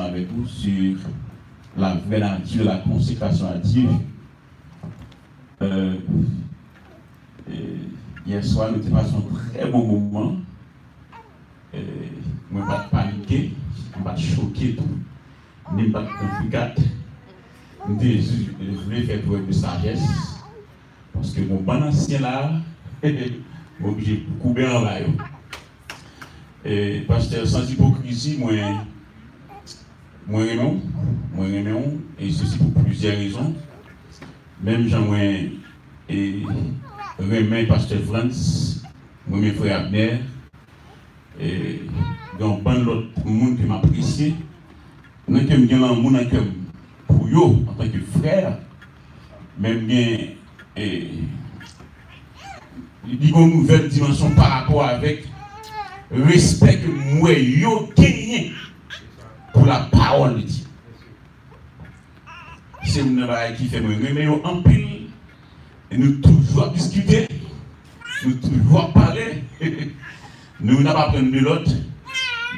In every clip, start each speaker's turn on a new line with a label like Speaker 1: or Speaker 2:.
Speaker 1: avec vous sur la vraie nature de la consécration à Dieu. Euh, hier soir, nous avons passé un très bon moment. Euh, moi, pas paniquer, pas choquer tout, ni pas compliqué. Je voulais faire preuve de sagesse. Parce que mon bon ancien là, j'ai coupé en bas. Et pasteur, sans hypocrisie, moi, moi non, moi non, et ceci pour plusieurs raisons. Même moi, et remets pasteur Franz, moi mes frères Abner, et dans bon l'autre monde qui m'apprécie, nous sommes bien dans pour eux, en tant que frère, même bien, et il a une nouvelle dimension par rapport avec respect que moi, yo gagné pour la parole de Dieu. C'est une travail qui fait moi, mais en pile, et nous toujours discuter, nous toujours parler, nous n'avons pas de l'autre,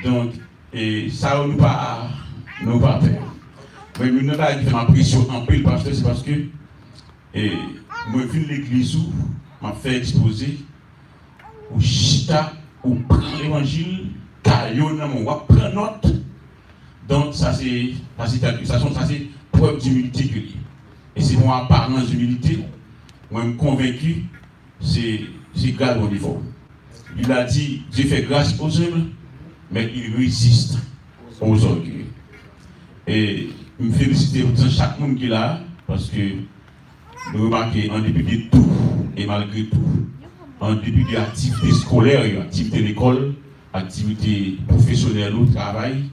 Speaker 1: donc, et ça, nous pas, nous pas faire. Mais nous n'avons pas fait ma pression en pile parce que c'est parce que, et, moi, je l'église où, m'a fait exposer au chita ou prend l'évangile, car yo nan mon prend note. Donc ça c'est preuve d'humilité que Et c'est mon apparence d'humilité, moi je convaincu, c'est grave au niveau. Il a dit, Dieu fait grâce aux humbles, mais il résiste aux orgueilleux. Et je me félicite pour chaque monde qui est là, parce que nous remarquons en début de tout, et malgré tout, en début d'activité scolaire, activité d'école, activité professionnelle ou travail,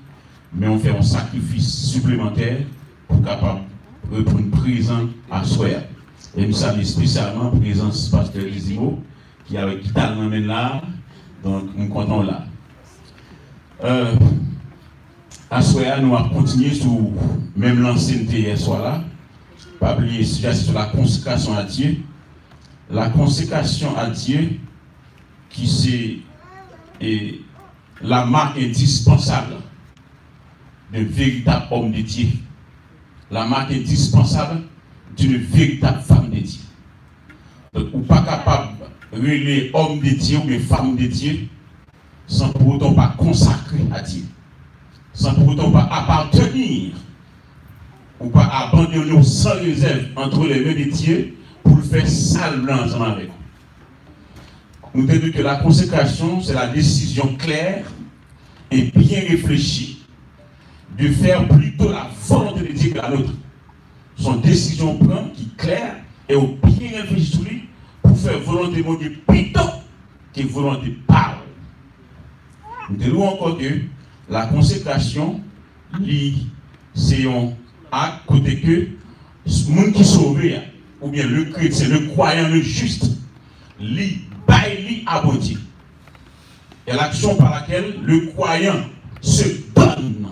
Speaker 1: mais on fait un sacrifice supplémentaire pour capable reprendre présent à soi. Et nous saluons spécialement la présence du pasteur Lizimo, qui avec qui là, donc nous comptons là. Euh, à Soya, nous allons continuer sur même l'ancienneté hier soir là. Pas oublier sur la consécration à Dieu la consécration à Dieu, qui c'est la marque indispensable d'un véritable homme de Dieu. La marque indispensable d'une véritable femme de Dieu. Donc, ou pas capable de relier homme de Dieu ou femme de Dieu sans pour autant pas consacrer à Dieu. Sans pour autant pas appartenir ou pas abandonner sans réserve entre les mains de Dieu pour faire sale ensemble avec nous. Nous dit que la consécration, c'est la décision claire et bien réfléchie de faire plutôt la volonté de Dieu que la nôtre. Son décision prend qui est claire et au bien réfléchi sur lui pour faire volonté de Dieu plutôt que volonté parole. Nous disons encore que la consécration, c'est un acte côté que ce monde qui sauve, ou bien le chrétien, le croyant, le juste, lit, baille. Et l'action par laquelle le croyant se donne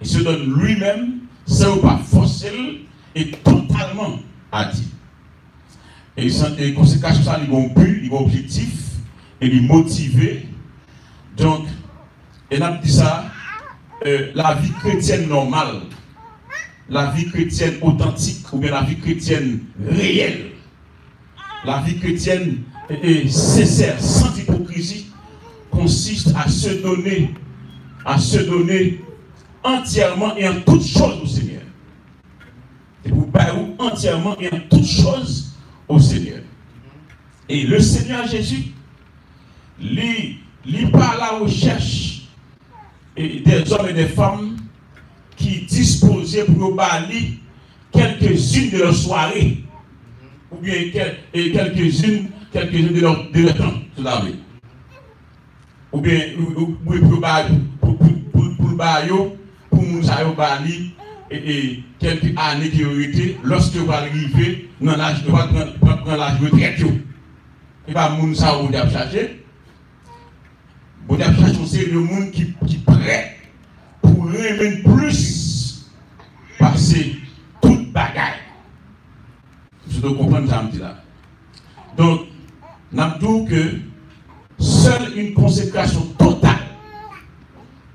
Speaker 1: Il se donne lui-même, sans pas forcer, et totalement à Dieu. Et, et conséquence ça, il a un but, il a un objectif, et il est motivé. Donc, et on dit ça, euh, la vie chrétienne normale, la vie chrétienne authentique ou bien la vie chrétienne réelle. La vie chrétienne est sincère, sans hypocrisie, consiste à se donner, à se donner entièrement et en toutes choses au Seigneur. Et vous bailler entièrement et en toutes choses au Seigneur. Et le Seigneur Jésus, lui, lui pas la recherche des hommes et des femmes qui disposaient pour bali quelques-unes de leur soirée, ou bien quelques-unes quelques de leur, de leur temps, Ou bien pour pour pour pour nous bali et, quelques années qui ont été, lorsque vous arrivez dans l'âge de prendre l'âge de retraite, et pas moun ça vous avez cherché. Vous avez cherché c'est le monde qui, qui prêt pour remettre plus passer toute bagaille. Je dois comprendre ça là. Donc, nous que seule une consécration totale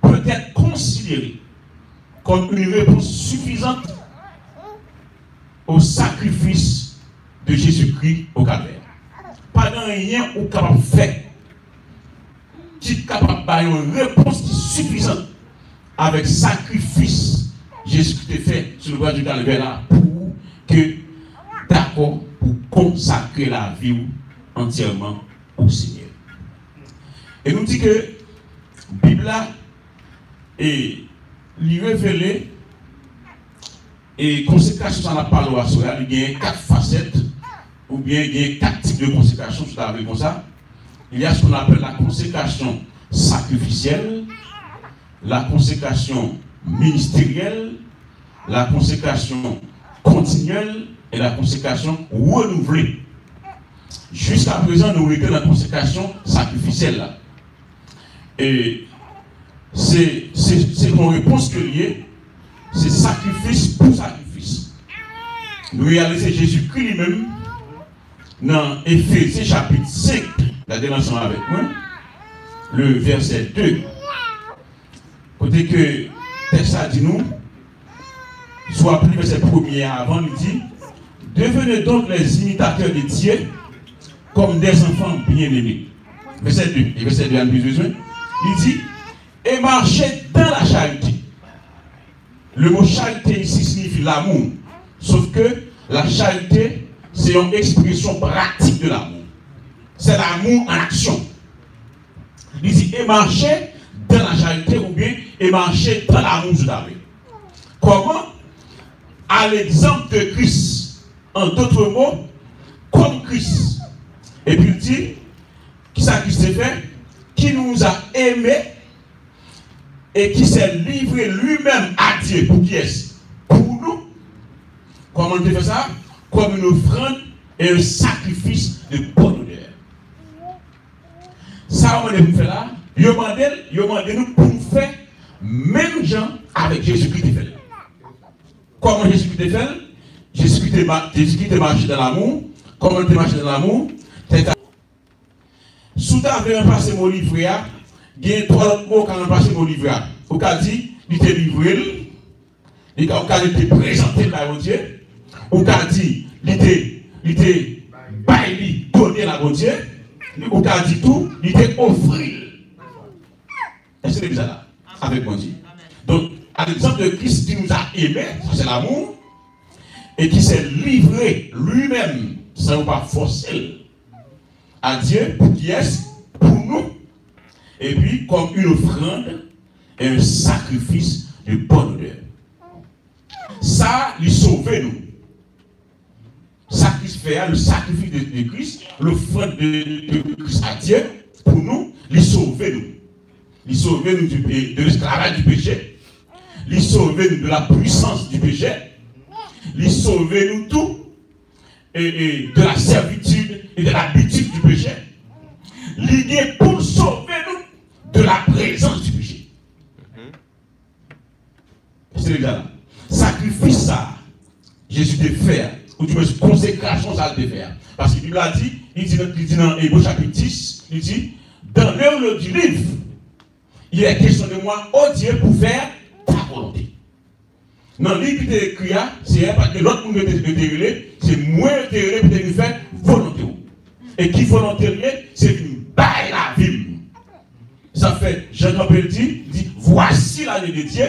Speaker 1: peut être considérée comme une réponse suffisante au sacrifice de Jésus-Christ au calvaire. Pas de rien ou capable de faire qui est capable de une réponse suffisante avec sacrifice Jésus-Christ fait sur le bois du calvaire là pour que d'accord pour consacrer la vie entièrement au Seigneur. Et nous dit que Bible est lui révélé et consécration dans la parole il y a quatre facettes ou bien il y a quatre types de consécration, je comme ça. Il y a ce qu'on appelle la consécration sacrificielle, la consécration ministérielle, la consécration continuelle et la consécration renouvelée. Jusqu'à présent, nous étions dans la consécration sacrificielle. Et c'est mon réponse que lié, c'est sacrifice pour sacrifice. Nous réalisons Jésus-Christ lui-même dans Éphésiens chapitre 5, la ensemble avec moi, le verset 2. Côté que texte a dit nous, soit plus verset premier avant, il dit Devenez donc les imitateurs de Dieu comme des enfants bien-aimés. Verset 2. Et verset 2, il dit Et marchez dans la charité. Le mot charité ici signifie l'amour. Sauf que la charité, c'est une expression pratique de l'amour. C'est l'amour en action. Il dit Et marchez dans la charité ou bien et marchez dans l'amour de David. Comment? À l'exemple de Christ. En d'autres mots, comme Christ. Et puis il dit, qui ça Christ fait Qui nous a aimés et qui s'est livré lui-même à Dieu. Pour qui est-ce Pour nous. Comment on fait ça Comme une offrande et un sacrifice de bonne odeur. Ça, on est pour faire là. Il demande nous pour faire même gens avec Jésus-Christ fait. Comment Jésus-Christ fait Jésus-Christ marché dans l'amour. Comment il marché dans l'amour Soudain, après un passé mon livre, il y a trois mots quand on passe mon livre. Au cas dit, il était livré, il était présenté par Dieu. Au cas dit, il était bailli, donné à Dieu. Au cas dit tout, il était offert. Est-ce que c'est bizarre là? Avec mon Dieu. Donc, à l'exemple de Christ qui nous a aimés, ça c'est l'amour, et qui s'est livré lui-même, sans pas forcer à Dieu, pour qui est pour nous, et puis comme une offrande et un sacrifice de bonne odeur. Ça, lui sauver nous. Sacrifice, le sacrifice de, Christ, l'offrande de, de Christ à Dieu, pour nous, lui sauver nous. Il sauver nous de l'esclavage du péché. Il sauver nous de la puissance du péché. Il sauver nous tout et, de la servitude et de l'habitude du péché. Est pour sauver de présence du péché. C'est là. Sacrifice ça. Jésus te fait, ou du moins consécration ça te faire. Parce que Bible a dit, il dit, il dit dans Hébreu chapitre 10, il dit, dans l'œuvre du livre, il est question de moi, oh Dieu, pour faire ta volonté. Non, lui qui t'a écrit, c'est parce que l'autre monde te déroulé, c'est moi qui t'ai pour faire volonté. Et qui volonté, c'est une baille la vie. Ça fait, Jean Campbell dit, dit, voici l'année de Dieu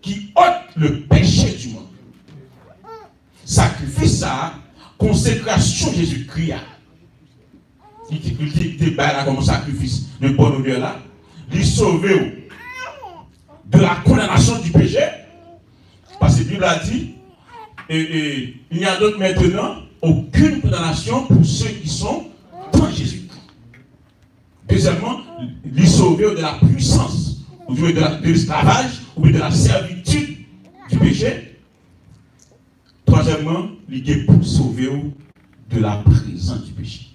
Speaker 1: qui ôte le péché du monde. Sacrifice ça, consécration Jésus-Christ. Il dit, il dit, comme sacrifice de bonne odeur là lui sauver de la condamnation du péché. Parce que la Bible a dit, et, il n'y a donc maintenant aucune condamnation pour ceux qui sont dans Jésus. Deuxièmement, lui sauver de la puissance, ou de l'esclavage, ou de la servitude du péché. Troisièmement, lui pour sauver de la présence du péché.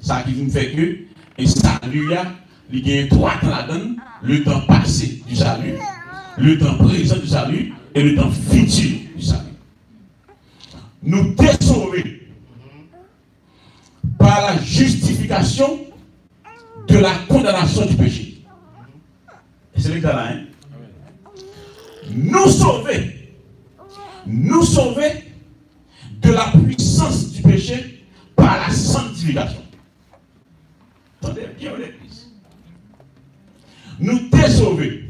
Speaker 1: Ça qui fait que, et salut il y a trois temps là-dedans, le temps passé du salut, le temps présent du salut et le temps futur du salut. Nous désauvés par la justification de la condamnation du péché. Et c'est le cas là, nous sauver, nous sauver de la puissance du péché par la sanctification. Attendez bien l'église. Nous sauvés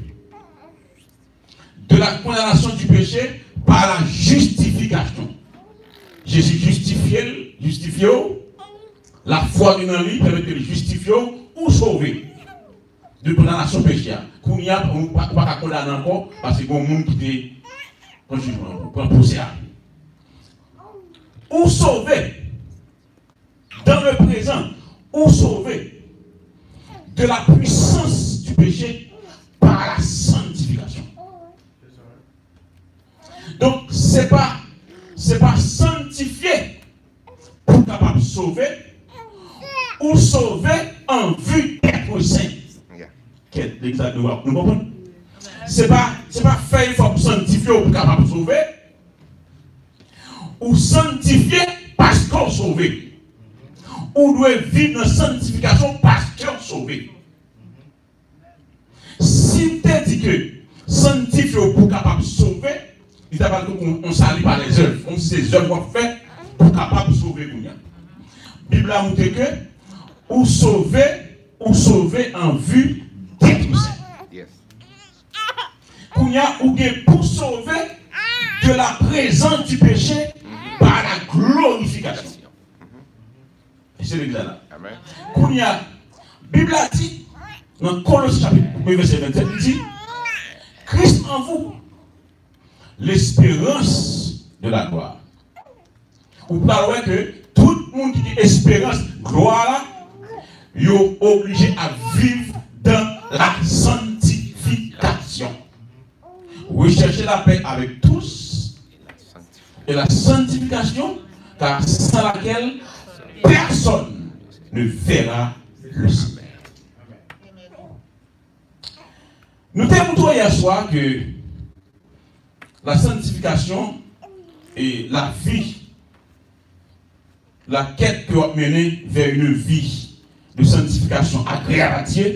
Speaker 1: de la condamnation du péché par la justification. Jésus justifié, justifié, la foi d'une lui permet de justifier ou sauver de condamnation péché. Qu'on y a, pas encore parce qu'il Ou sauver dans le présent, ou sauver de la puissance du péché par la sanctification. Donc, ce n'est pas, pas sanctifié pour capable sauver ou sauver en vue d'être saint. Quelle l'église de Nous comprenons Ce n'est pas, pas faire une forme sanctifiée pour capable sauver. Ou sanctifier parce qu'on sauvé. Ou doit vivre une sanctification parce qu'on sauvé. Si tu dit que sanctifier pour capable sauver, il t'a pas qu'on on salit par les œuvres. On sait les œuvres qu'on fait pour capable sauver. La Bible a montré que ou sauver, ou sauver en vue saint. Yes. Pour sauver de la présence du péché par la glorification. C'est l'église là. Kounya, Bible a dit, dans Colosse chapitre 1, verset 27, il dit, Christ en vous, l'espérance de la gloire. Vous parlez que tout le monde qui dit espérance, gloire là, sont obligés à vivre dans la sanctification. Recherchez la paix avec tous et la sanctification, car sans laquelle personne ne verra le Seigneur. Nous démontrons hier soir que la sanctification et la vie, la quête que vous mener vers une vie de santifikasyon agreya batye,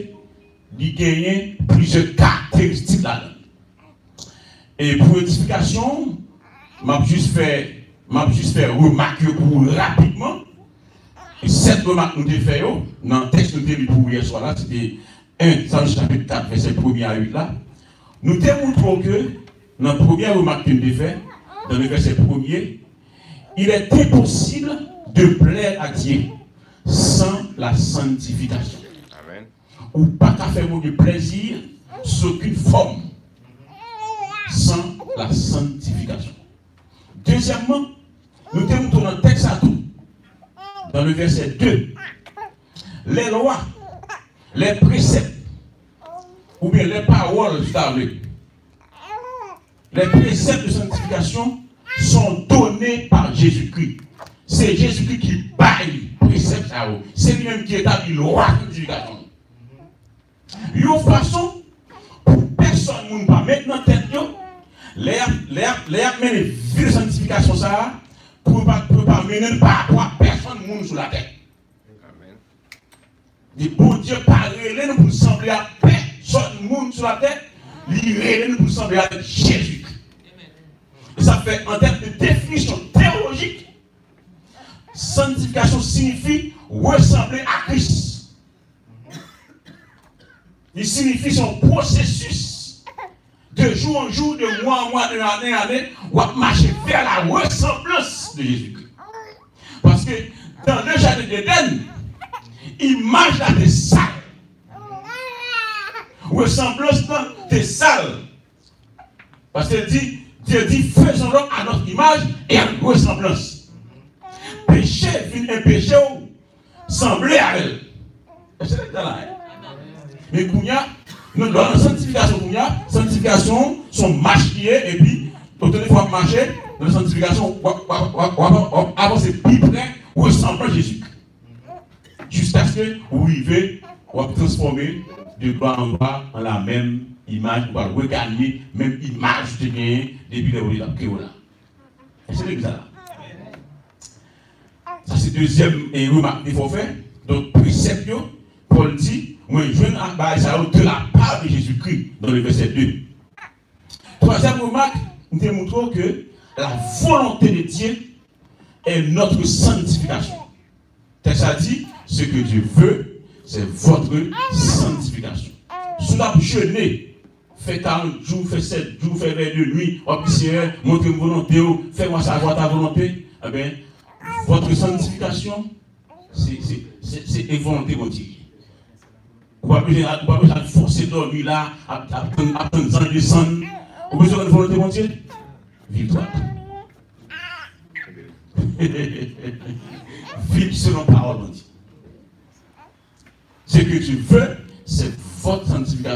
Speaker 1: li genyen plize karakteristik la dan. E pou edifikasyon, map jist fè, map jist fè remak yo pou rapidman, e set remak nou te fè yo, nan tekst nou te li pou yè swa la, se te 1, Salus kapit 4, verset 1 a 8 la, nou te moun tro ke, nan premier remak ki nou te fè, dan le verset 1, il est impossible de plaire à Dieu. Sans la sanctification. Amen. Ou pas qu'à faire du plaisir sous aucune forme sans la sanctification. Deuxièmement, nous tenons dans le texte à tout. Dans le verset 2. Les lois, les préceptes, ou bien les paroles, les préceptes de sanctification sont donnés par Jésus-Christ. C'est Jésus-Christ qui baille concept ça. C'est lui-même qui établit le roi l'éducation. Il y a une façon pour personne ne pas mettre dans la tête, les mener vire sanctification ça, pour ne pas mener par rapport à personne monde sur la tête. Le bon Dieu parle nous pour sembler à personne monde sur la tête, il relève pour sembler à Jésus. Et ça fait en termes de définition théologique, sanctification signifie ressembler à Christ. Il signifie son processus de jour en jour, de mois en mois, de année en année, ou marcher vers la ressemblance de Jésus-Christ. Parce que dans le jardin d'Éden, image là des sales. Ressemblance des sales. Parce que dit, Dieu dit, faisons-le à notre image et à notre ressemblance péché vient un péché semblé à elle. C'est. Mais Kounia, nous la sanctification Kounia, sanctification sont marchés et puis, on fois marcher, dans la sanctification, on avancer plus près, ressembler à Jésus. Jusqu'à ce que vous arrivez, on transformer de bas en bas en la même image, on va regagner même image de gagner depuis le là. C'est l'exemple là. Ça, c'est deuxième remarque qu'il faut faire. Donc, précepte, Paul dit, moi, je à de la part de Jésus-Christ, dans le verset 2. Troisième remarque, nous démontrons que la volonté de Dieu est notre sanctification. Texte a dit, ce que Dieu veut, c'est votre sanctification. Si vous jeûné, fait 40 jours, fait 7 jours, fait 22 nuits, oh Seigneur, montrez une volonté, fais-moi savoir ta volonté, eh votre sanctification, c'est volonté de Dieu. Vous n'avez pas besoin de forcer là, à prendre un descendre. Vous avez besoin de volonté de Dieu? Vive-toi. Vive selon parole de Dieu. Ce que tu veux, c'est votre sanctification.